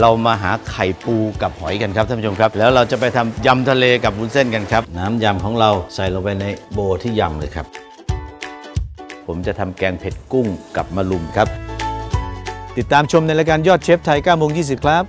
เรามาหาไข่ปูกับหอยกันครับท่านผู้ชมครับ แล้วเราจะไปทำยำทะเลกับวุ้นเส้นกันครับ น้ำยำของเราใส่ลงไปในโบที่ยำเลยครับ ผมจะทำแกงเผ็ดกุ้งกับมะลุมครับ ติดตามชมในรายการยอดเชฟไทย9โมง20 ครับ